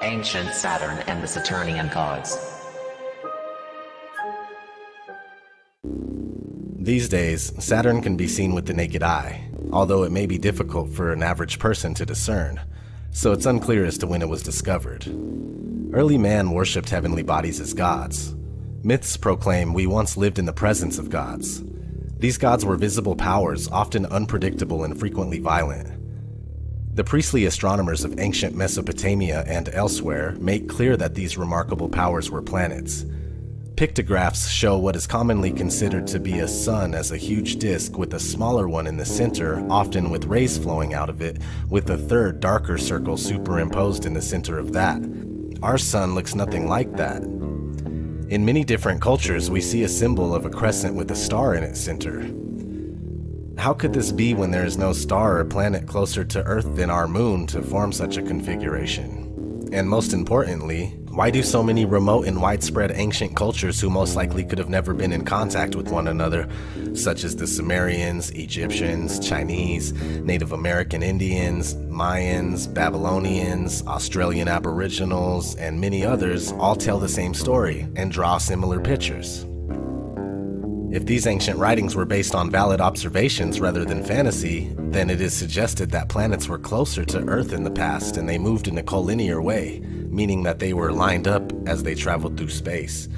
Ancient Saturn and the Saturnian gods. These days, Saturn can be seen with the naked eye, although it may be difficult for an average person to discern, so it's unclear as to when it was discovered. Early man worshipped heavenly bodies as gods. Myths proclaim we once lived in the presence of gods. These gods were visible powers, often unpredictable and frequently violent. The priestly astronomers of ancient Mesopotamia and elsewhere make clear that these remarkable powers were planets. Pictographs show what is commonly considered to be a sun as a huge disk with a smaller one in the center, often with rays flowing out of it, with a third darker circle superimposed in the center of that. Our sun looks nothing like that. In many different cultures, we see a symbol of a crescent with a star in its center. How could this be when there is no star or planet closer to Earth than our moon to form such a configuration? And most importantly, why do so many remote and widespread ancient cultures who most likely could have never been in contact with one another, such as the Sumerians, Egyptians, Chinese, Native American Indians, Mayans, Babylonians, Australian Aboriginals, and many others all tell the same story and draw similar pictures? If these ancient writings were based on valid observations rather than fantasy, then it is suggested that planets were closer to Earth in the past and they moved in a collinear way, meaning that they were lined up as they traveled through space.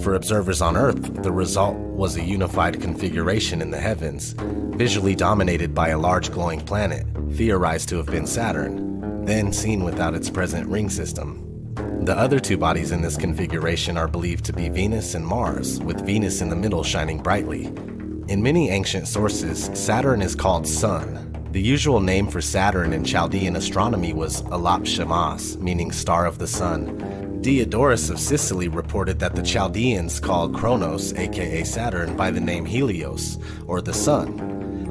For observers on Earth, the result was a unified configuration in the heavens, visually dominated by a large glowing planet, theorized to have been Saturn, then seen without its present ring system. The other two bodies in this configuration are believed to be Venus and Mars, with Venus in the middle shining brightly. In many ancient sources, Saturn is called Sun. The usual name for Saturn in Chaldean astronomy was Alap Shamas, meaning star of the sun. Diodorus of Sicily reported that the Chaldeans called Kronos, aka Saturn, by the name Helios, or the sun.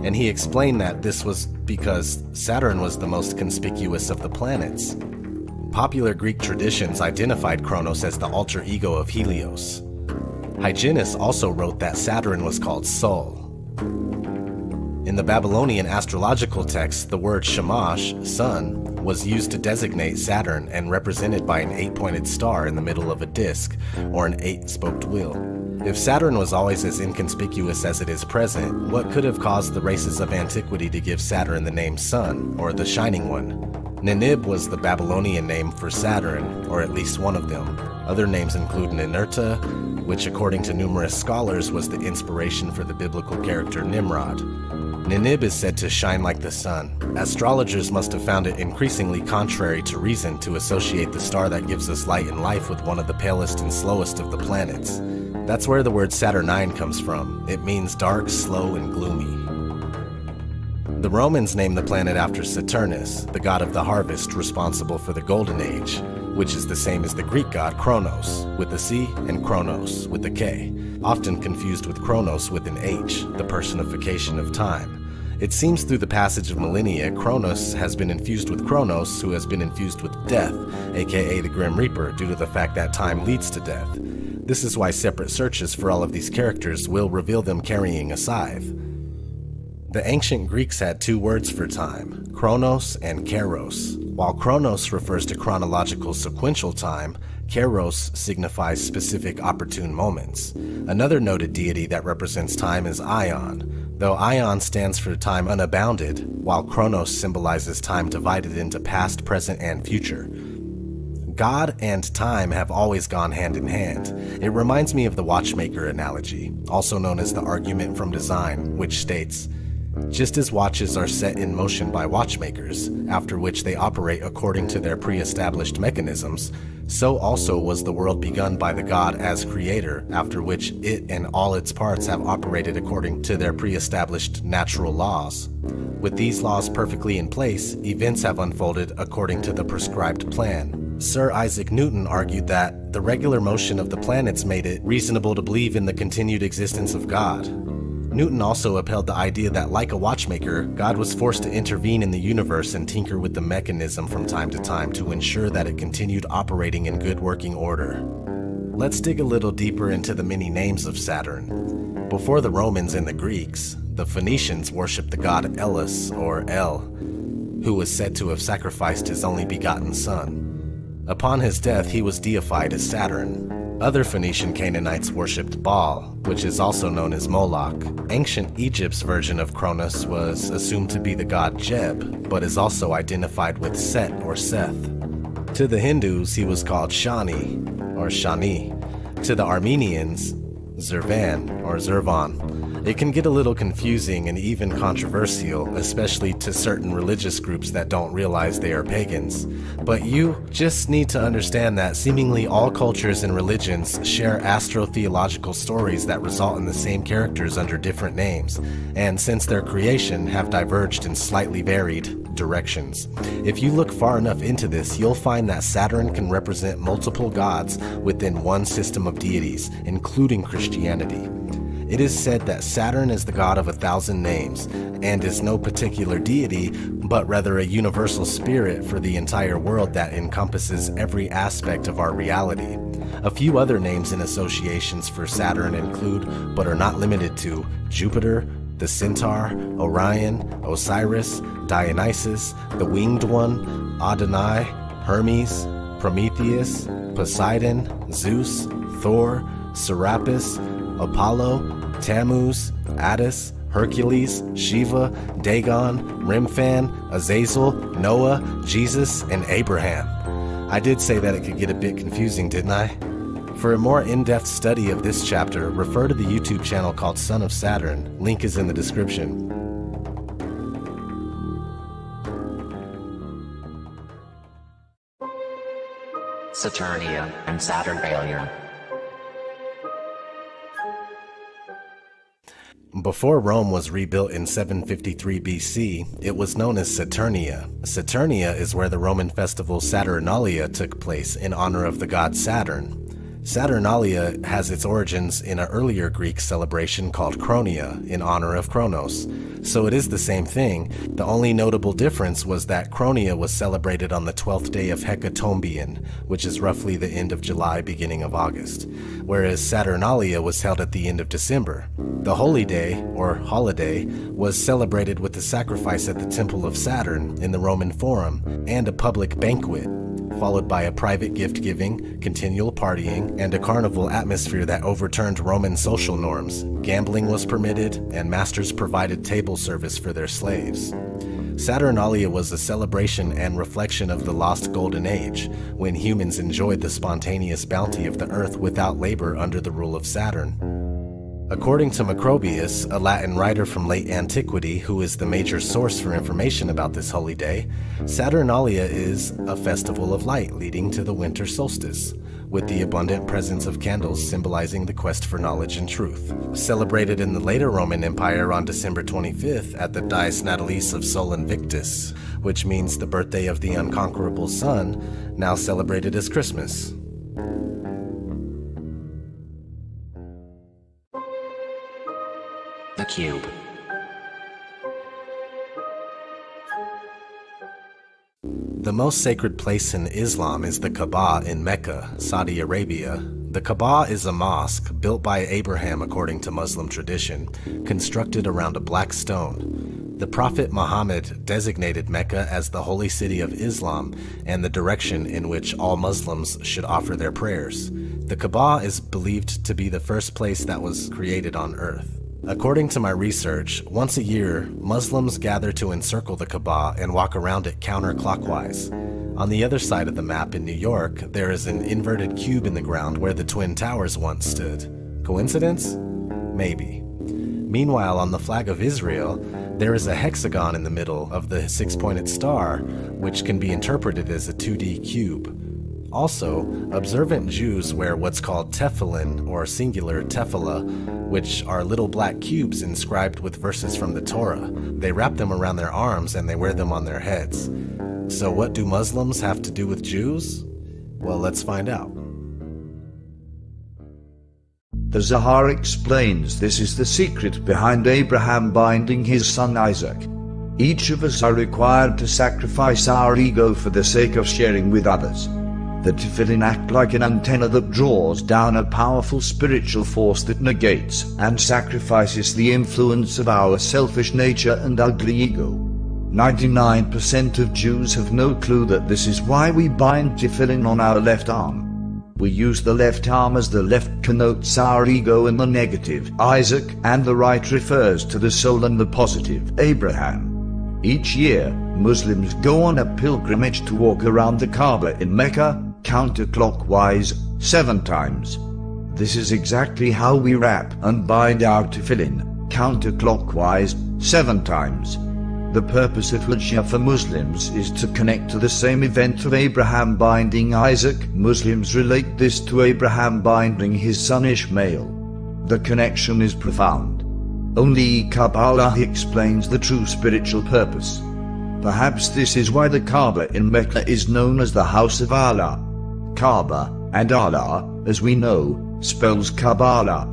And he explained that this was because Saturn was the most conspicuous of the planets. Popular Greek traditions identified Kronos as the alter ego of Helios. Hyginus also wrote that Saturn was called Sol. In the Babylonian astrological texts, the word Shamash, sun, was used to designate Saturn and represented by an eight pointed star in the middle of a disk, or an eight spoked wheel. If Saturn was always as inconspicuous as it is present, what could have caused the races of antiquity to give Saturn the name Sun, or the Shining One? Ninib was the Babylonian name for Saturn, or at least one of them. Other names include Ninurta, which according to numerous scholars was the inspiration for the biblical character Nimrod. Ninib is said to shine like the sun. Astrologers must have found it increasingly contrary to reason to associate the star that gives us light and life with one of the palest and slowest of the planets. That's where the word Saturnine comes from. It means dark, slow, and gloomy. The Romans named the planet after Saturnus, the god of the harvest responsible for the Golden Age, which is the same as the Greek god Kronos, with a C, and Chronos, with a K, often confused with Chronos with an H, the personification of time. It seems through the passage of millennia, Kronos has been infused with Kronos, who has been infused with death, aka the Grim Reaper, due to the fact that time leads to death. This is why separate searches for all of these characters will reveal them carrying a scythe. The ancient Greeks had two words for time, chronos and kairos. While chronos refers to chronological sequential time, kairos signifies specific opportune moments. Another noted deity that represents time is Aion, though Aion stands for time unabounded, while chronos symbolizes time divided into past, present, and future. God and time have always gone hand in hand. It reminds me of the watchmaker analogy, also known as the argument from design, which states, just as watches are set in motion by watchmakers, after which they operate according to their pre established mechanisms, so also was the world begun by the God as creator, after which it and all its parts have operated according to their pre established natural laws. With these laws perfectly in place, events have unfolded according to the prescribed plan. Sir Isaac Newton argued that the regular motion of the planets made it reasonable to believe in the continued existence of God. Newton also upheld the idea that, like a watchmaker, God was forced to intervene in the universe and tinker with the mechanism from time to time to ensure that it continued operating in good working order. Let's dig a little deeper into the many names of Saturn. Before the Romans and the Greeks, the Phoenicians worshipped the god Elis, or El, who was said to have sacrificed his only begotten son. Upon his death, he was deified as Saturn. Other Phoenician Canaanites worshipped Baal, which is also known as Moloch. Ancient Egypt's version of Cronus was assumed to be the god Geb, but is also identified with Set or Seth. To the Hindus, he was called Shani, or Shani. To the Armenians, Zervan or Zervan. It can get a little confusing and even controversial, especially to certain religious groups that don't realize they are pagans. But you just need to understand that seemingly all cultures and religions share astrotheological stories that result in the same characters under different names, and since their creation have diverged in slightly varied directions. If you look far enough into this, you'll find that Saturn can represent multiple gods within one system of deities, including Christianity. It is said that Saturn is the god of a thousand names, and is no particular deity, but rather a universal spirit for the entire world that encompasses every aspect of our reality. A few other names and associations for Saturn include, but are not limited to, Jupiter, the Centaur, Orion, Osiris, Dionysus, the Winged One, Adonai, Hermes, Prometheus, Poseidon, Zeus, Thor, Serapis, Apollo, Tammuz, Attis, Hercules, Shiva, Dagon, Remphan, Azazel, Noah, Jesus, and Abraham. I did say that it could get a bit confusing, didn't I? For a more in depth study of this chapter, refer to the YouTube channel called Son of Saturn. Link is in the description. Saturnia and Saturnalia. Before Rome was rebuilt in 753 BC, it was known as Saturnia. Saturnia is where the Roman festival Saturnalia took place in honor of the god Saturn. Saturnalia has its origins in an earlier Greek celebration called Chronia, in honor of Kronos. So it is the same thing. The only notable difference was that Chronia was celebrated on the 12th day of Hecatombaeon, which is roughly the end of July, beginning of August, whereas Saturnalia was held at the end of December. The holy day, or holiday, was celebrated with a sacrifice at the Temple of Saturn in the Roman Forum and a public banquet followed by a private gift giving, continual partying, and a carnival atmosphere that overturned Roman social norms. Gambling was permitted, and masters provided table service for their slaves. Saturnalia was a celebration and reflection of the lost golden age, when humans enjoyed the spontaneous bounty of the earth without labor under the rule of Saturn. According to Macrobius, a Latin writer from late antiquity who is the major source for information about this holy day, Saturnalia is a festival of light leading to the winter solstice, with the abundant presence of candles symbolizing the quest for knowledge and truth. Celebrated in the later Roman Empire on December 25th at the Dies Natalis of Sol Invictus, which means the birthday of the unconquerable sun, now celebrated as Christmas. Cube. The most sacred place in Islam is the Kaaba in Mecca, Saudi Arabia. The Kaaba is a mosque built by Abraham according to Muslim tradition, constructed around a black stone. The Prophet Muhammad designated Mecca as the holy city of Islam and the direction in which all Muslims should offer their prayers. The Kaaba is believed to be the first place that was created on earth. According to my research, once a year, Muslims gather to encircle the Kaaba and walk around it counterclockwise. On the other side of the map in New York, there is an inverted cube in the ground where the Twin Towers once stood. Coincidence? Maybe. Meanwhile, on the flag of Israel, there is a hexagon in the middle of the six pointed star, which can be interpreted as a 2D cube. Also, observant Jews wear what's called tefillin, or singular tefillah, which are little black cubes inscribed with verses from the Torah. They wrap them around their arms and they wear them on their heads. So, what do Muslims have to do with Jews? Well, let's find out. The Zohar explains this is the secret behind Abraham binding his son Isaac. Each of us are required to sacrifice our ego for the sake of sharing with others. The tefillin act like an antenna that draws down a powerful spiritual force that negates and sacrifices the influence of our selfish nature and ugly ego. 99% of Jews have no clue that this is why we bind tefillin on our left arm. We use the left arm as the left connotes our ego and the negative, Isaac, and the right refers to the soul and the positive, Abraham. Each year, Muslims go on a pilgrimage to walk around the Kaaba in Mecca, counterclockwise, seven times. This is exactly how we wrap and bind our tefillin, counterclockwise, seven times. The purpose of Hajj for Muslims is to connect to the same event of Abraham binding Isaac. Muslims relate this to Abraham binding his son Ishmael. The connection is profound. Only Kabbalah explains the true spiritual purpose. Perhaps this is why the Kaaba in Mecca is known as the House of Allah. Kaaba, and Allah, as we know, spells Kabbalah.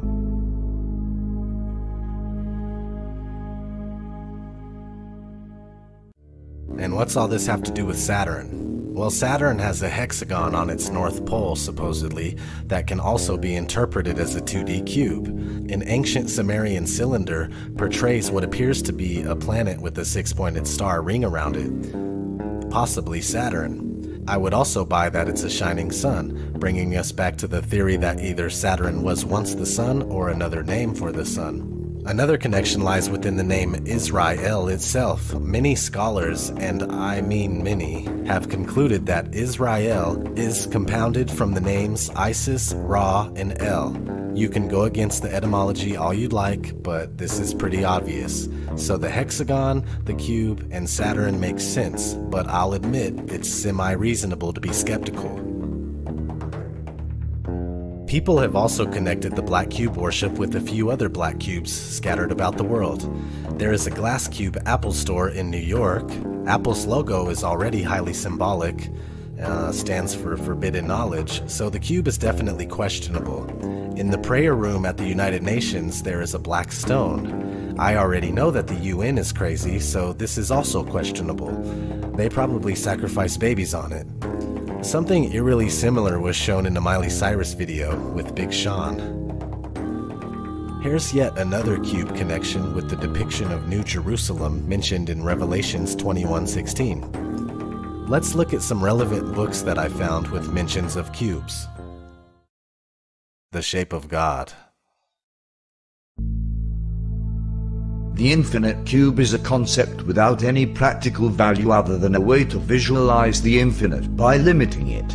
And what's all this have to do with Saturn? Well, Saturn has a hexagon on its north pole, supposedly, that can also be interpreted as a 2D cube. An ancient Sumerian cylinder portrays what appears to be a planet with a six pointed star ring around it, possibly Saturn. I would also buy that it's a shining sun, bringing us back to the theory that either Saturn was once the sun or another name for the sun. Another connection lies within the name Israel itself. Many scholars, and I mean many, have concluded that Israel is compounded from the names Isis, Ra, and El. You can go against the etymology all you'd like, but this is pretty obvious. So the hexagon, the cube, and Saturn make sense, but I'll admit it's semi reasonable to be skeptical. People have also connected the black cube worship with a few other black cubes scattered about the world. There is a Glass Cube Apple store in New York. Apple's logo is already highly symbolic, uh, stands for forbidden knowledge, so the cube is definitely questionable. In the prayer room at the United Nations, there is a black stone. I already know that the UN is crazy, so this is also questionable. They probably sacrifice babies on it. Something eerily similar was shown in the Miley Cyrus video with Big Sean. Here's yet another cube connection with the depiction of New Jerusalem mentioned in Revelations 21:16. Let's look at some relevant books that I found with mentions of cubes. The Shape of God. The infinite cube is a concept without any practical value other than a way to visualize the infinite by limiting it.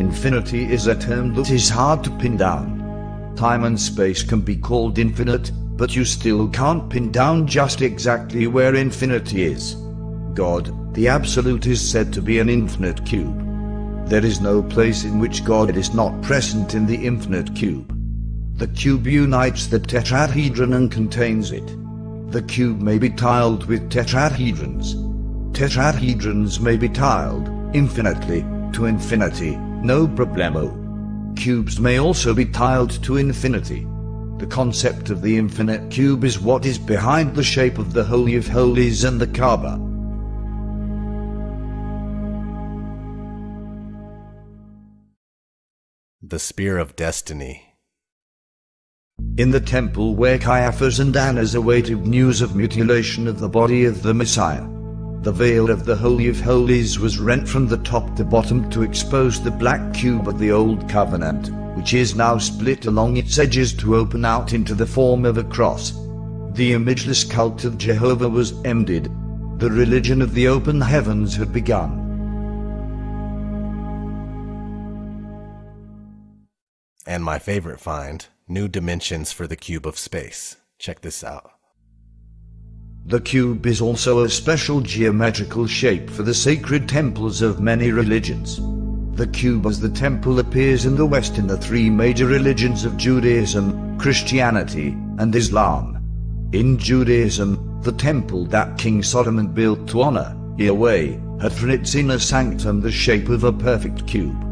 Infinity is a term that is hard to pin down. Time and space can be called infinite, but you still can't pin down just exactly where infinity is. God, the Absolute is said to be an infinite cube. There is no place in which God is not present in the infinite cube. The cube unites the tetrahedron and contains it. The cube may be tiled with tetrahedrons. Tetrahedrons may be tiled, infinitely, to infinity, no problemo. Cubes may also be tiled to infinity. The concept of the infinite cube is what is behind the shape of the Holy of Holies and the Kaaba. The Spear of Destiny. In the temple where Caiaphas and Annas awaited news of mutilation of the body of the Messiah, the veil of the Holy of Holies was rent from the top to bottom to expose the black cube of the Old Covenant, which is now split along its edges to open out into the form of a cross. The imageless cult of Jehovah was ended. The religion of the open heavens had begun. And my favorite find, new dimensions for the cube of space. Check this out. The cube is also a special geometrical shape for the sacred temples of many religions. The cube as the temple appears in the West in the three major religions of Judaism, Christianity, and Islam. In Judaism, the temple that King Solomon built to honor Yahweh had for its inner sanctum the shape of a perfect cube.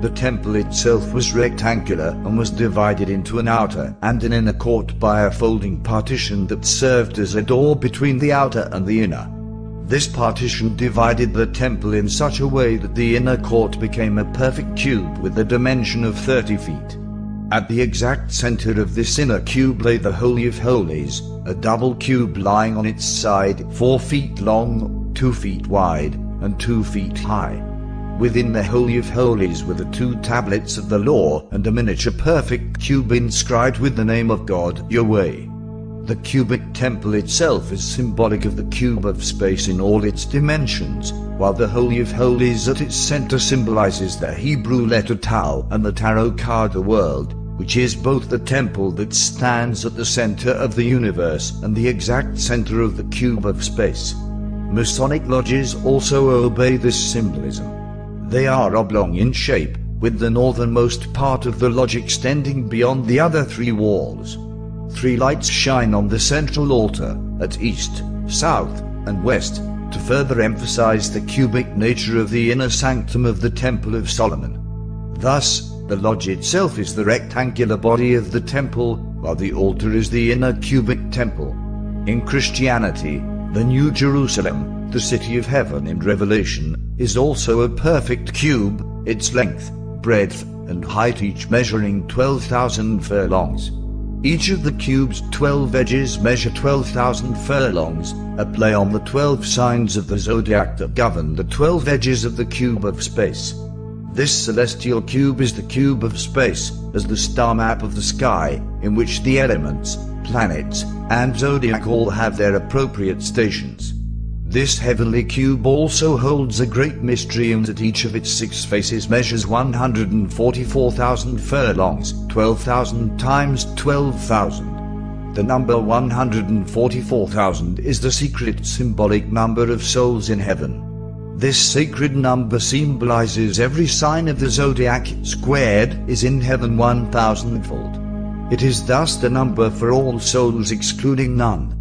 The temple itself was rectangular and was divided into an outer and an inner court by a folding partition that served as a door between the outer and the inner. This partition divided the temple in such a way that the inner court became a perfect cube with a dimension of 30 feet. At the exact center of this inner cube lay the Holy of Holies, a double cube lying on its side, 4 feet long, 2 feet wide, and 2 feet high. Within the Holy of Holies were the two tablets of the law and a miniature perfect cube inscribed with the name of God, Yahweh. The cubic temple itself is symbolic of the cube of space in all its dimensions, while the Holy of Holies at its center symbolizes the Hebrew letter Tau and the tarot card the world, which is both the temple that stands at the center of the universe and the exact center of the cube of space. Masonic lodges also obey this symbolism. They are oblong in shape, with the northernmost part of the lodge extending beyond the other three walls. Three lights shine on the central altar, at east, south, and west, to further emphasize the cubic nature of the inner sanctum of the Temple of Solomon. Thus, the lodge itself is the rectangular body of the temple, while the altar is the inner cubic temple. In Christianity, the New Jerusalem, the city of heaven in Revelation, is also a perfect cube, its length, breadth, and height each measuring 12,000 furlongs. Each of the cube's 12 edges measure 12,000 furlongs, a play on the 12 signs of the zodiac that govern the 12 edges of the cube of space. This celestial cube is the cube of space, as the star map of the sky, in which the elements, planets, and zodiac all have their appropriate stations. This heavenly cube also holds a great mystery in that each of its six faces measures 144,000 furlongs, 12,000 times 12,000. The number 144,000 is the secret symbolic number of souls in heaven. This sacred number symbolizes every sign of the zodiac squared is in heaven 1,000-fold. It is thus the number for all souls excluding none.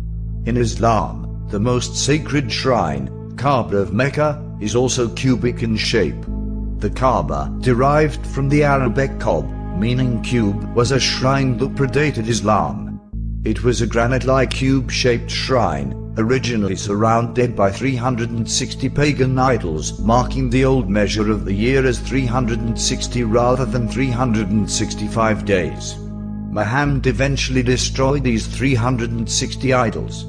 In Islam, the most sacred shrine, Kaaba of Mecca, is also cubic in shape. The Kaaba, derived from the Arabic Kaab, meaning cube, was a shrine that predated Islam. It was a granite-like cube-shaped shrine, originally surrounded by 360 pagan idols, marking the old measure of the year as 360 rather than 365 days. Muhammad eventually destroyed these 360 idols.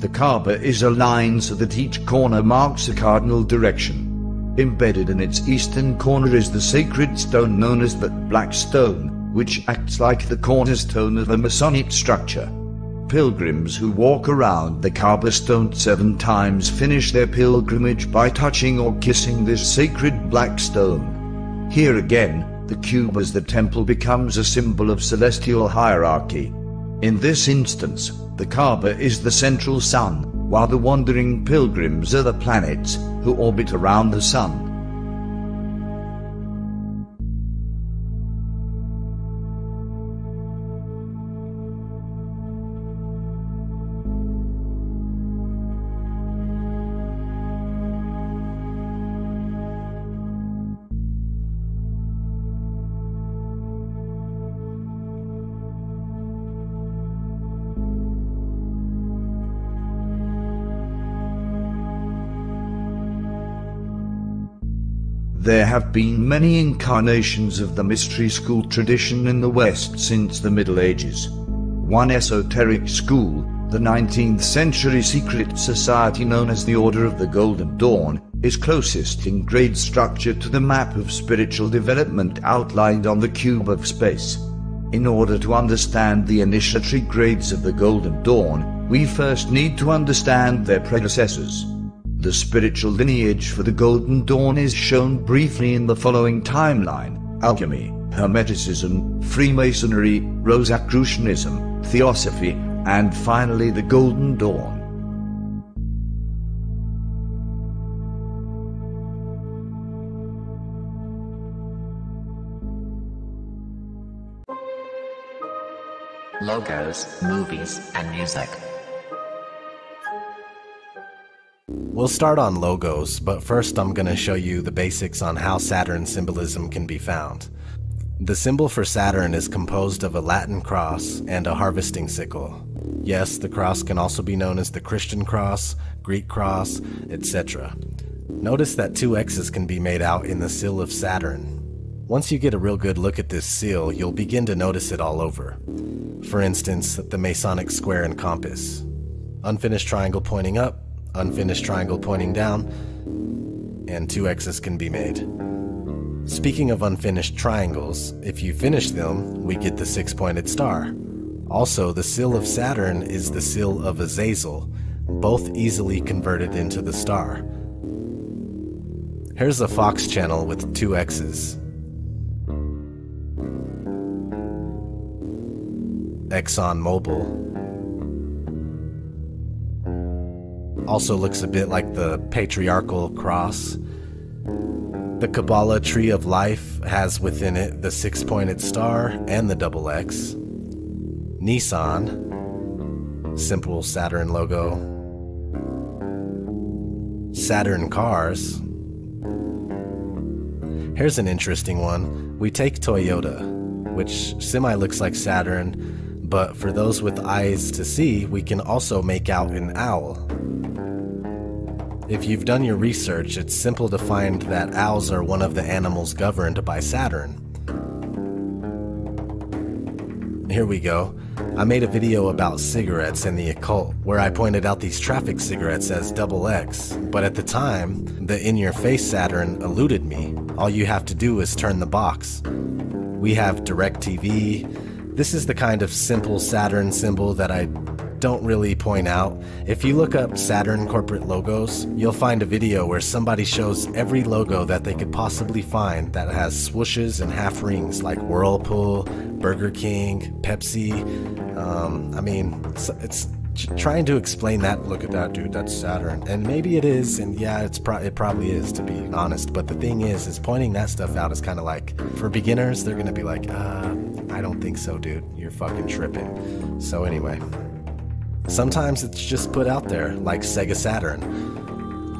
The Kaaba is aligned so that each corner marks a cardinal direction. Embedded in its eastern corner is the sacred stone known as the Black Stone, which acts like the cornerstone of a Masonic structure. Pilgrims who walk around the Kaaba stone seven times finish their pilgrimage by touching or kissing this sacred black stone. Here again, the cube as the temple becomes a symbol of celestial hierarchy. In this instance, the Kaaba is the central sun, while the wandering pilgrims are the planets who orbit around the sun. There have been many incarnations of the mystery school tradition in the West since the Middle Ages. One esoteric school, the 19th century secret society known as the Order of the Golden Dawn, is closest in grade structure to the map of spiritual development outlined on the cube of space. In order to understand the initiatory grades of the Golden Dawn, we first need to understand their predecessors. The spiritual lineage for the Golden Dawn is shown briefly in the following timeline alchemy, Hermeticism, Freemasonry, Rosicrucianism, Theosophy, and finally the Golden Dawn. Logos, movies, and music. We'll start on logos, but first I'm going to show you the basics on how Saturn symbolism can be found. The symbol for Saturn is composed of a Latin cross and a harvesting sickle. Yes, the cross can also be known as the Christian cross, Greek cross, etc. Notice that two X's can be made out in the seal of Saturn. Once you get a real good look at this seal, you'll begin to notice it all over. For instance, the Masonic square and compass. Unfinished triangle pointing up, unfinished triangle pointing down, and two X's can be made. Speaking of unfinished triangles, if you finish them, we get the six pointed star. Also, the seal of Saturn is the seal of Azazel, both easily converted into the star. Here's a Fox channel with two X's. Exxon Also looks a bit like the patriarchal cross. The Kabbalah Tree of Life has within it the six pointed star and the double X. Nissan, simple Saturn logo. Saturn cars. Here's an interesting one. We take Toyota, which semi looks like Saturn, but for those with eyes to see, we can also make out an owl. If you've done your research, it's simple to find that owls are one of the animals governed by Saturn. Here we go. I made a video about cigarettes and the occult where I pointed out these traffic cigarettes as double X, but at the time, the in your face Saturn eluded me. All you have to do is turn the box. We have DirecTV. This is the kind of simple Saturn symbol that I don't really point out. If you look up Saturn corporate logos, you'll find a video where somebody shows every logo that they could possibly find that has swooshes and half rings like Whirlpool, Burger King, Pepsi. Um, I mean, it's, it's trying to explain that. Look at that, dude. That's Saturn, and maybe it is, and yeah, it's pro- it probably is to be honest. But the thing is, is pointing that stuff out is kind of like for beginners, they're gonna be like, uh, I don't think so, dude. You're fucking tripping. So anyway. Sometimes it's just put out there, like Sega Saturn.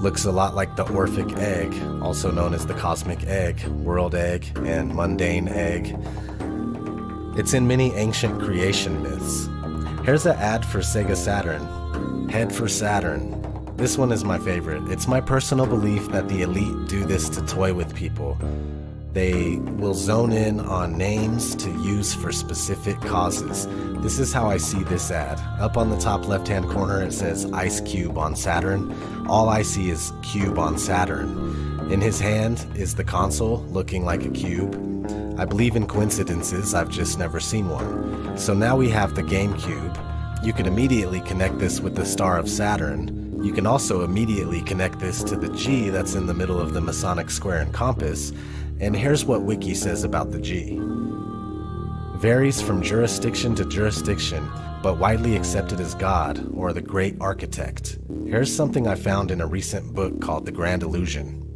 Looks a lot like the Orphic Egg, also known as the Cosmic Egg, World Egg, and Mundane Egg. It's in many ancient creation myths. Here's an ad for Sega Saturn. Head for Saturn. This one is my favorite. It's my personal belief that the elite do this to toy with people. They will zone in on names to use for specific causes. This is how I see this ad. Up on the top left hand corner, it says Ice Cube on Saturn. All I see is Cube on Saturn. In his hand is the console, looking like a cube. I believe in coincidences, I've just never seen one. So now we have the GameCube. You can immediately connect this with the star of Saturn. You can also immediately connect this to the G that's in the middle of the Masonic square and compass, and here's what Wiki says about the G. Varies from jurisdiction to jurisdiction, but widely accepted as God or the Great Architect. Here's something I found in a recent book called The Grand Illusion.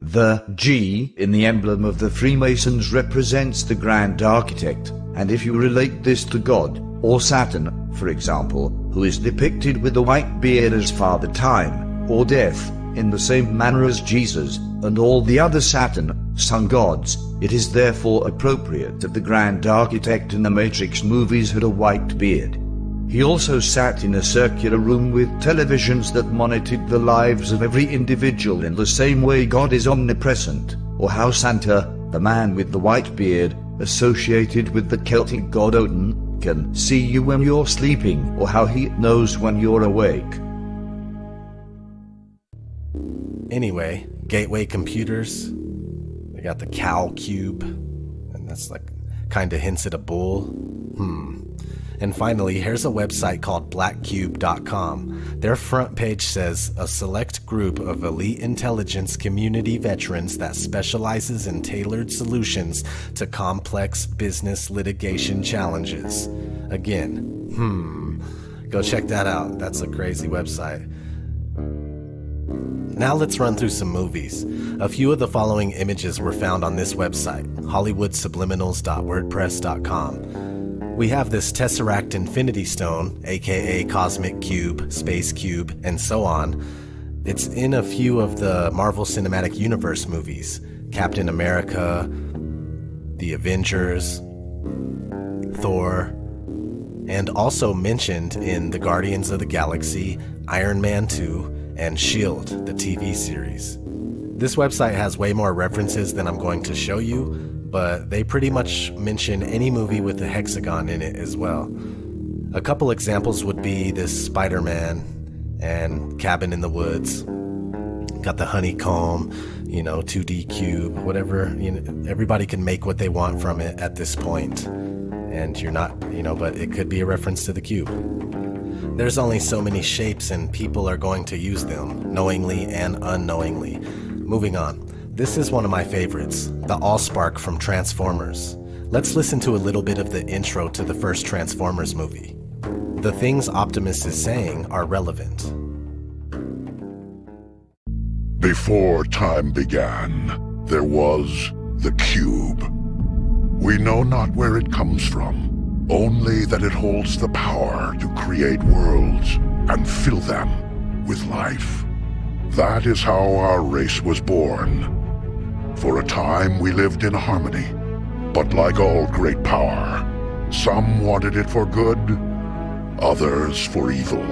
The G in the emblem of the Freemasons represents the Grand Architect, and if you relate this to God, or Saturn, for example, who is depicted with a white beard as Father Time, or Death, in the same manner as Jesus, and all the other Saturn, sun gods, it is therefore appropriate that the grand architect in the Matrix movies had a white beard. He also sat in a circular room with televisions that monitored the lives of every individual in the same way God is omnipresent, or how Santa, the man with the white beard, associated with the Celtic god Odin, can see you when you're sleeping, or how he knows when you're awake. Anyway, Gateway Computers, they got the cow cube, and that's like kind of hints at a bull. Hmm. And finally, here's a website called blackcube.com. Their front page says a select group of elite intelligence community veterans that specializes in tailored solutions to complex business litigation challenges. Again, hmm. Go check that out. That's a crazy website. Now let's run through some movies. A few of the following images were found on this website, hollywoodsubliminals.wordpress.com. We have this Tesseract Infinity Stone, aka Cosmic Cube, Space Cube, and so on. It's in a few of the Marvel Cinematic Universe movies Captain America, The Avengers, Thor, and also mentioned in The Guardians of the Galaxy, Iron Man 2, and S.H.I.E.L.D., the TV series. This website has way more references than I'm going to show you, but they pretty much mention any movie with a hexagon in it as well. A couple examples would be this Spider Man and Cabin in the Woods. Got the honeycomb, you know, 2D cube, whatever. You know, everybody can make what they want from it at this point. point and you're not, you know, but it could be a reference to the cube. There's only so many shapes, and people are going to use them, knowingly and unknowingly. Moving on. This is one of my favorites, the Allspark from Transformers. Let's listen to a little bit of the intro to the first Transformers movie. The things Optimus is saying are relevant. Before time began, there was the cube. We know not where it comes from, only that it holds the power to create worlds and fill them with life. That is how our race was born. For a time we lived in harmony, but like all great power, some wanted it for good, others for evil.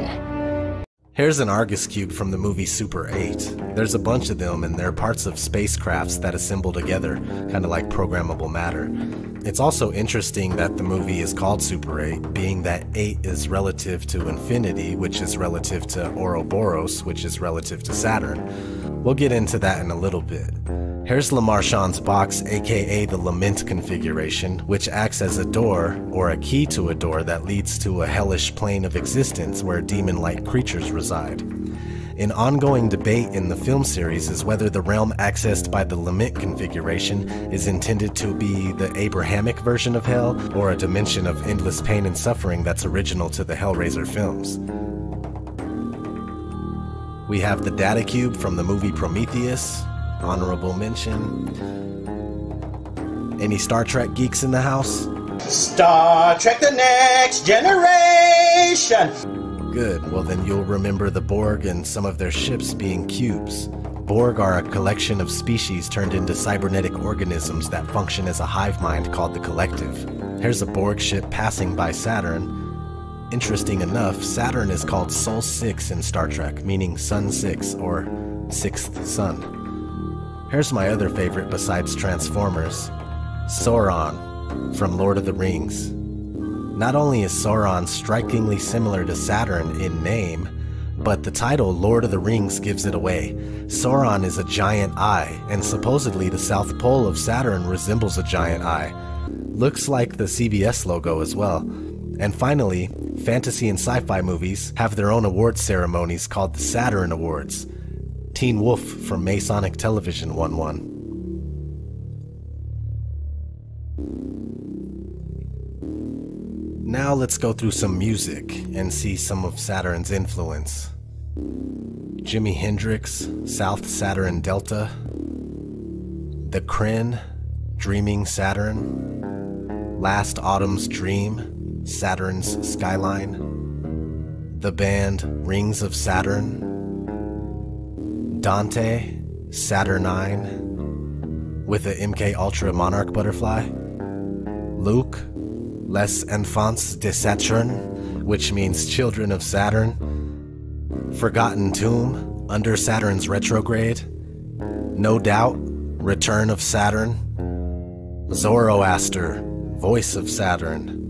Here's an Argus cube from the movie Super 8. There's a bunch of them and they're parts of spacecrafts that assemble together, kind of like programmable matter. It's also interesting that the movie is called Super 8, being that 8 is relative to infinity, which is relative to Ouroboros, which is relative to Saturn. We'll get into that in a little bit. Here's Lemarchand's box, aka the Lament configuration, which acts as a door, or a key to a door that leads to a hellish plane of existence where demon like creatures reside. An ongoing debate in the film series is whether the realm accessed by the Lament configuration is intended to be the Abrahamic version of hell or a dimension of endless pain and suffering that's original to the Hellraiser films. We have the data cube from the movie Prometheus, honorable mention. Any Star Trek geeks in the house? Star Trek The Next Generation! Good, well, then you'll remember the Borg and some of their ships being cubes. Borg are a collection of species turned into cybernetic organisms that function as a hive mind called the Collective. Here's a Borg ship passing by Saturn. Interesting enough, Saturn is called Sol 6 in Star Trek, meaning Sun 6 or Sixth Sun. Here's my other favorite besides Transformers Sauron from Lord of the Rings. Not only is Sauron strikingly similar to Saturn in name, but the title Lord of the Rings gives it away. Sauron is a giant eye, and supposedly the South Pole of Saturn resembles a giant eye. Looks like the CBS logo as well. And finally, fantasy and sci fi movies have their own award ceremonies called the Saturn Awards. Teen Wolf from Masonic Television won one. Now let's go through some music and see some of Saturn's influence. Jimi Hendrix, South Saturn Delta, The Kren, Dreaming Saturn, Last Autumn's Dream, Saturn's Skyline, the band Rings of Saturn, Dante, Saturnine, with the MK Ultra Monarch butterfly. Luke, Les Enfants de Saturne, which means Children of Saturn. Forgotten Tomb, Under Saturn's Retrograde. No Doubt, Return of Saturn. Zoroaster, Voice of Saturn.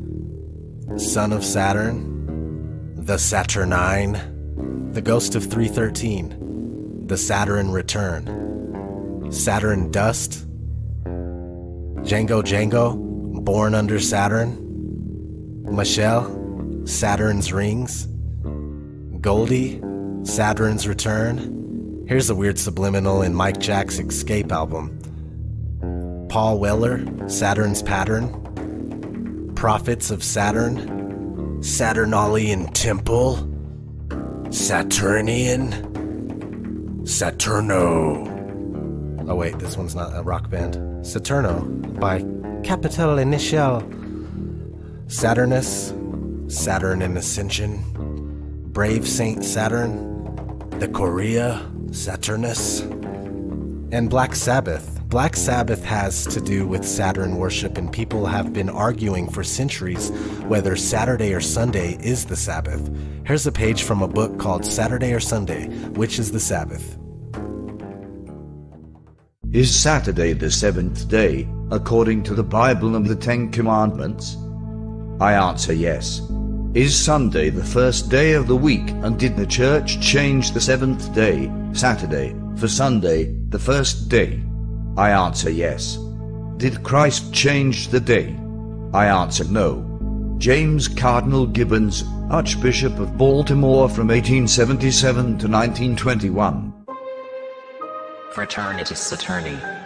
Son of Saturn. The Saturnine. The Ghost of 313. The Saturn Return, Saturn Dust, Django Django, Born Under Saturn, Michelle, Saturn's Rings, Goldie, Saturn's Return. Here's a weird subliminal in Mike Jack's Escape album. Paul Weller, Saturn's Pattern, Prophets of Saturn, Saturnalian Temple, Saturnian. Saturno. Oh, wait, this one's not a rock band. Saturno by Capital Initial. Saturnus, Saturn in Ascension, Brave Saint Saturn, the Chorea, Saturnus, and Black Sabbath. Black Sabbath has to do with Saturn worship, and people have been arguing for centuries whether Saturday or Sunday is the Sabbath. Here's a page from a book called Saturday or Sunday Which is the Sabbath? Is Saturday the seventh day, according to the Bible and the Ten Commandments? I answer yes. Is Sunday the first day of the week, and did the church change the seventh day, Saturday, for Sunday, the first day? I answer yes. Did Christ change the day? I answer no. James Cardinal Gibbons, Archbishop of Baltimore from 1877 to 1921. Fraternitas Saturni.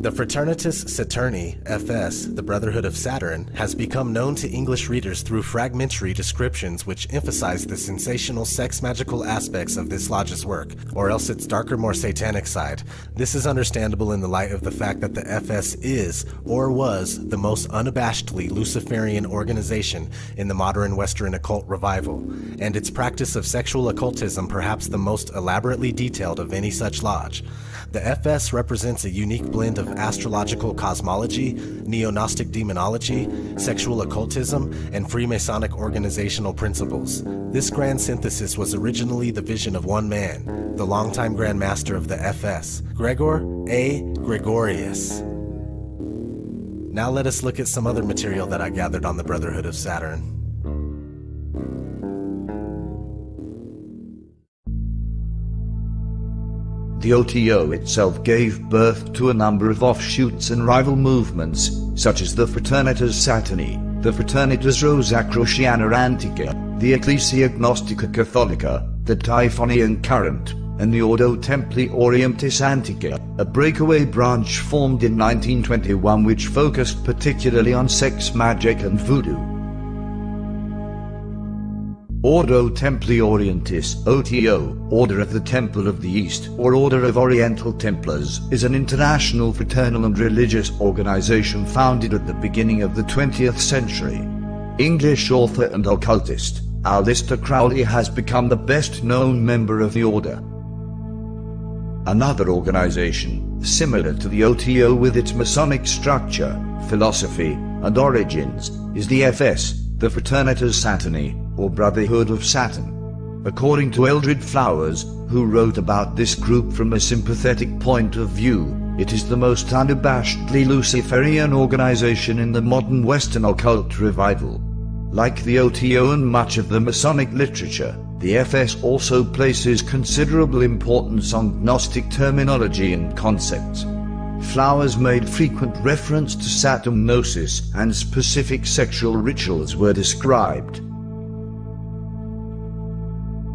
The Fraternitas Saturni, FS, the Brotherhood of Saturn, has become known to English readers through fragmentary descriptions which emphasize the sensational sex magical aspects of this lodge's work, or else its darker, more satanic side. This is understandable in the light of the fact that the FS is, or was, the most unabashedly Luciferian organization in the modern Western occult revival, and its practice of sexual occultism perhaps the most elaborately detailed of any such lodge. The FS represents a unique blend of astrological cosmology, neo Gnostic demonology, sexual occultism, and Freemasonic organizational principles. This grand synthesis was originally the vision of one man, the longtime Grand Master of the FS, Gregor A. Gregorius. Now let us look at some other material that I gathered on the Brotherhood of Saturn. The OTO itself gave birth to a number of offshoots and rival movements, such as the Fraternitas Saturni, the Fraternitas Rosicruciana Antiqua, the Ecclesia Gnostica Catholica, the Typhonian Current, and the Ordo Templi Orientis Antiqua, a breakaway branch formed in 1921 which focused particularly on sex magic and voodoo. Ordo Templi Orientis, OTO, Order of the Temple of the East, or Order of Oriental Templars, is an international fraternal and religious organization founded at the beginning of the 20th century. English author and occultist, Aleister Crowley has become the best known member of the order. Another organization, similar to the OTO with its Masonic structure, philosophy, and origins, is the FS, the Fraternitas Saturni, or Brotherhood of Saturn. According to Edred Flowers, who wrote about this group from a sympathetic point of view, it is the most unabashedly Luciferian organization in the modern Western occult revival. Like the OTO and much of the Masonic literature, the FS also places considerable importance on Gnostic terminology and concepts. Flowers made frequent reference to Saturn gnosis and specific sexual rituals were described.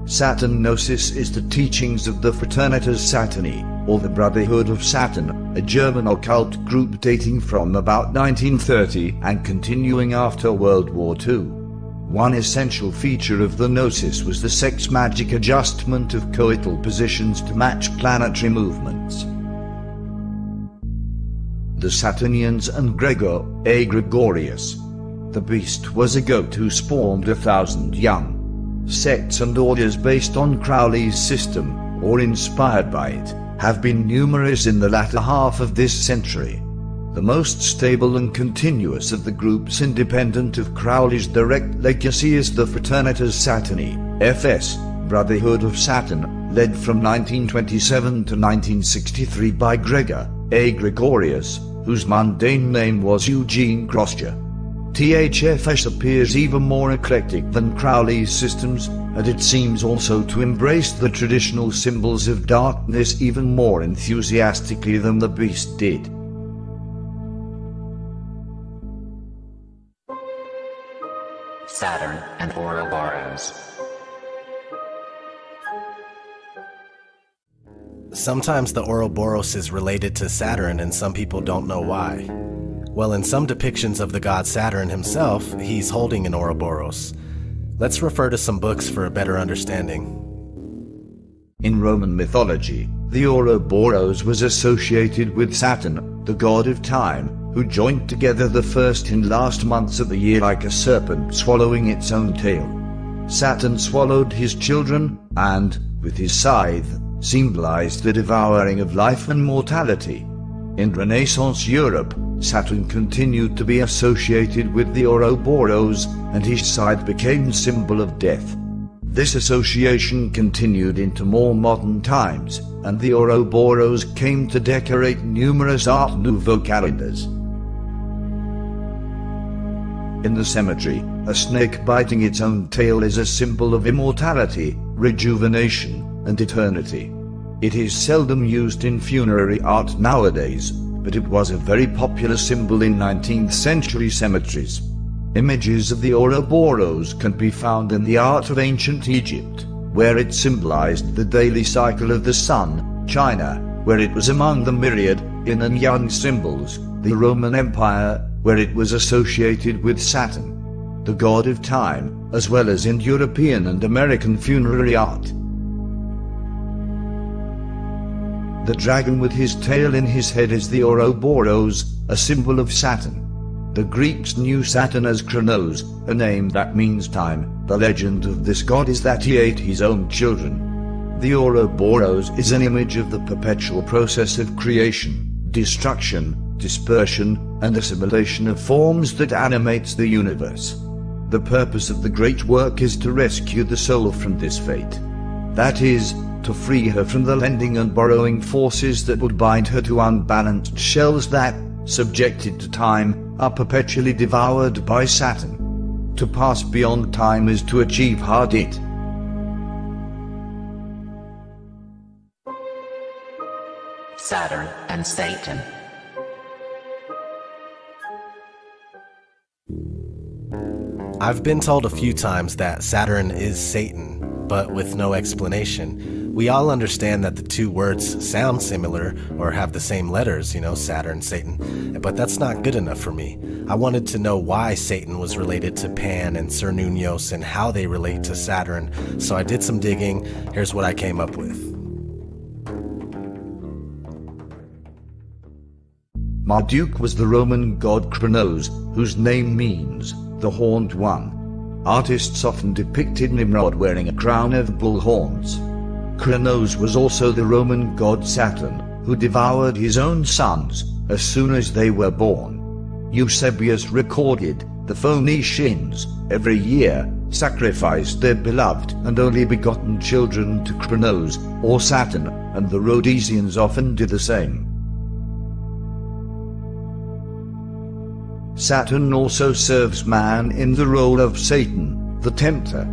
Saturn Gnosis is the teachings of the Fraternitas Saturni, or the Brotherhood of Saturn, a German occult group dating from about 1930 and continuing after World War II. One essential feature of the Gnosis was the sex magic adjustment of coital positions to match planetary movements. The Saturnians and Gregor A. Gregorius. The beast was a goat who spawned a thousand young sects and orders based on Crowley's system, or inspired by it, have been numerous in the latter half of this century. The most stable and continuous of the groups independent of Crowley's direct legacy is the Fraternitas Saturni, FS, Brotherhood of Saturn, led from 1927 to 1963 by Gregor A. Gregorius, whose mundane name was Eugene Grosche. THFS appears even more eclectic than Crowley's systems, and it seems also to embrace the traditional symbols of darkness even more enthusiastically than the beast did. Saturn and Ouroboros. Sometimes the Ouroboros is related to Saturn, and some people don't know why. Well, in some depictions of the god Saturn himself, he's holding an Ouroboros. Let's refer to some books for a better understanding. In Roman mythology, the Ouroboros was associated with Saturn, the god of time, who joined together the first and last months of the year like a serpent swallowing its own tail. Saturn swallowed his children, and, with his scythe, symbolized the devouring of life and mortality. In Renaissance Europe, Saturn continued to be associated with the Ouroboros, and his scythe became symbol of death. This association continued into more modern times, and the Ouroboros came to decorate numerous Art Nouveau calendars. In the cemetery, a snake biting its own tail is a symbol of immortality, rejuvenation, and eternity. It is seldom used in funerary art nowadays, but it was a very popular symbol in 19th century cemeteries. Images of the Ouroboros can be found in the art of ancient Egypt, where it symbolized the daily cycle of the sun, China, where it was among the myriad yin and yang symbols, the Roman Empire, where it was associated with Saturn, the god of time, as well as in European and American funerary art. The dragon with his tail in his head is the Ouroboros, a symbol of Saturn. The Greeks knew Saturn as Kronos, a name that means time. The legend of this god is that he ate his own children. The Ouroboros is an image of the perpetual process of creation, destruction, dispersion, and assimilation of forms that animates the universe. The purpose of the great work is to rescue the soul from this fate. That is, to free her from the lending and borrowing forces that would bind her to unbalanced shells that, subjected to time, are perpetually devoured by Saturn. To pass beyond time is to achieve Hadit. Saturn and Satan. I've been told a few times that Saturn is Satan, but with no explanation. We all understand that the two words sound similar or have the same letters, you know, Saturn, Satan, but that's not good enough for me. I wanted to know why Satan was related to Pan and Cernunnos and how they relate to Saturn, so I did some digging. Here's what I came up with. Marduk was the Roman god Kronos, whose name means the horned one. Artists often depicted Nimrod wearing a crown of bull horns. Kronos was also the Roman god Saturn, who devoured his own sons as soon as they were born. Eusebius recorded the Phoenicians every year sacrificed their beloved and only begotten children to Cronos or Saturn, and the Rhodesians often did the same. Saturn also serves man in the role of Satan, the tempter.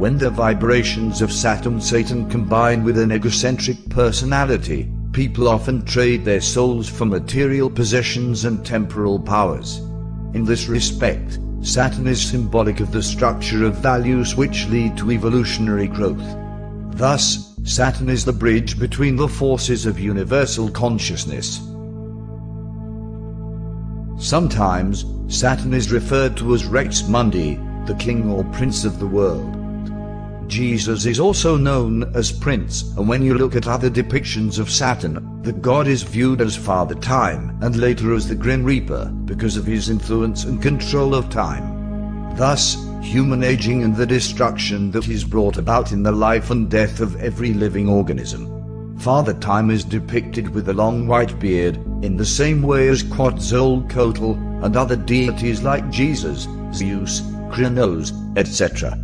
When the vibrations of Saturn Satan combine with an egocentric personality, people often trade their souls for material possessions and temporal powers. In this respect, Saturn is symbolic of the structure of values which lead to evolutionary growth. Thus, Saturn is the bridge between the forces of universal consciousness. Sometimes, Saturn is referred to as Rex Mundi, the king or prince of the world. Jesus is also known as Prince, and when you look at other depictions of Saturn, the god is viewed as Father Time and later as the Grim Reaper because of his influence and control of time. Thus, human aging and the destruction that is brought about in the life and death of every living organism. Father Time is depicted with a long white beard, in the same way as Quetzalcoatl and other deities like Jesus, Zeus, Kronos, etc.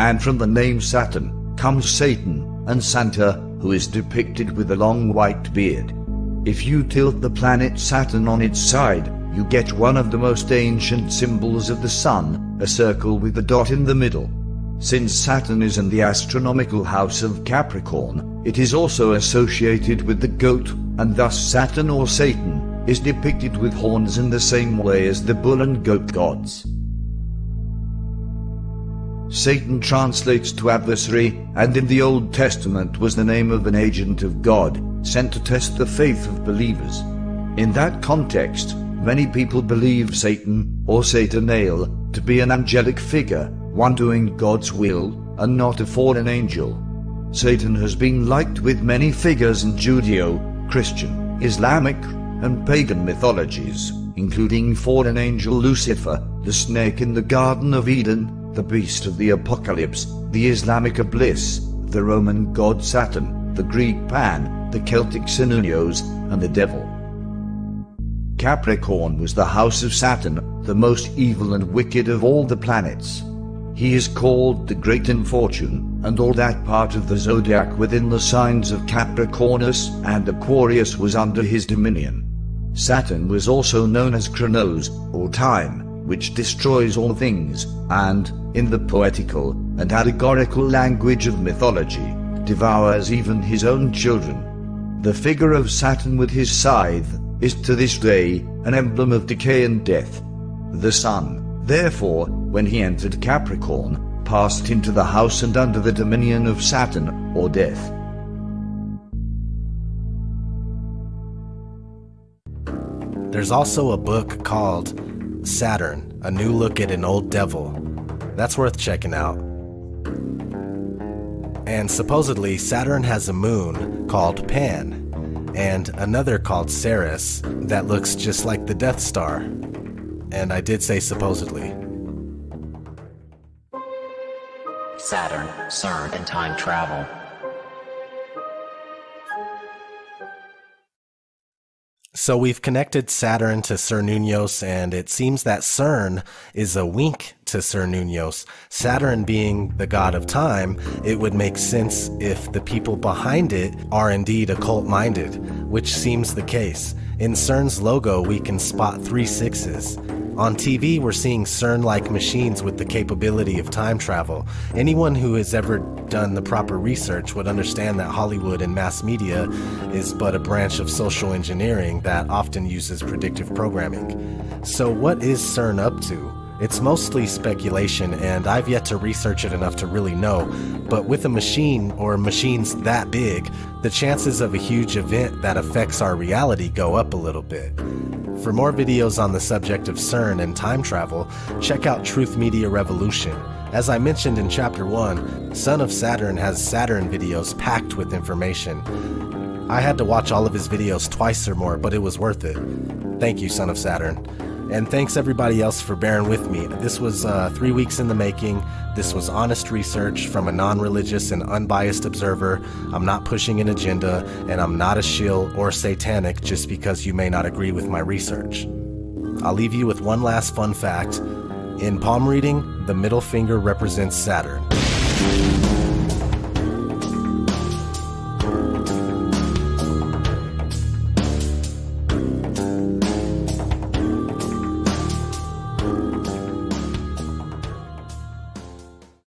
And from the name Saturn comes Satan and Santa, who is depicted with a long white beard. If you tilt the planet Saturn on its side, you get one of the most ancient symbols of the sun, a circle with a dot in the middle. Since Saturn is in the astronomical house of Capricorn, it is also associated with the goat, and thus Saturn or Satan is depicted with horns in the same way as the bull and goat gods. Satan translates to adversary, and in the Old Testament was the name of an agent of God, sent to test the faith of believers. In that context, many people believe Satan, or Satanael, to be an angelic figure, one doing God's will, and not a fallen angel. Satan has been linked with many figures in Judeo, Christian, Islamic, and pagan mythologies, including fallen angel Lucifer, the snake in the Garden of Eden, the beast of the Apocalypse, the Islamic Iblis, the Roman god Saturn, the Greek Pan, the Celtic Cernunnos, and the devil. Capricorn was the house of Saturn, the most evil and wicked of all the planets. He is called the Great Infortune, and all that part of the zodiac within the signs of Capricornus and Aquarius was under his dominion. Saturn was also known as Chronos, or time, which destroys all things, and, in the poetical and allegorical language of mythology, devours even his own children. The figure of Saturn with his scythe is to this day an emblem of decay and death. The Sun, therefore, when he entered Capricorn, passed into the house and under the dominion of Saturn, or death. There's also a book called Saturn A New Look at an Old Devil. That's worth checking out. And supposedly, Saturn has a moon called Pan, and another called Ceres that looks just like the Death Star. And I did say supposedly. Saturn, CERN, and time travel. So we've connected Saturn to Cernunnos, and it seems that CERN is a wink to Cernunnos. Saturn being the god of time, it would make sense if the people behind it are indeed occult minded, which seems the case. In CERN's logo, we can spot three sixes. On TV, we're seeing CERN like machines with the capability of time travel. Anyone who has ever done the proper research would understand that Hollywood and mass media is but a branch of social engineering that often uses predictive programming. So, what is CERN up to? It's mostly speculation, and I've yet to research it enough to really know. But with a machine or machines that big, the chances of a huge event that affects our reality go up a little bit. For more videos on the subject of CERN and time travel, check out Truth Media Revolution. As I mentioned in Chapter 1, Son of Saturn has Saturn videos packed with information. I had to watch all of his videos twice or more, but it was worth it. Thank you, Son of Saturn. And thanks everybody else for bearing with me. This was uh, three weeks in the making. This was honest research from a non religious and unbiased observer. I'm not pushing an agenda, and I'm not a shill or satanic just because you may not agree with my research. I'll leave you with one last fun fact. In palm reading, the middle finger represents Saturn.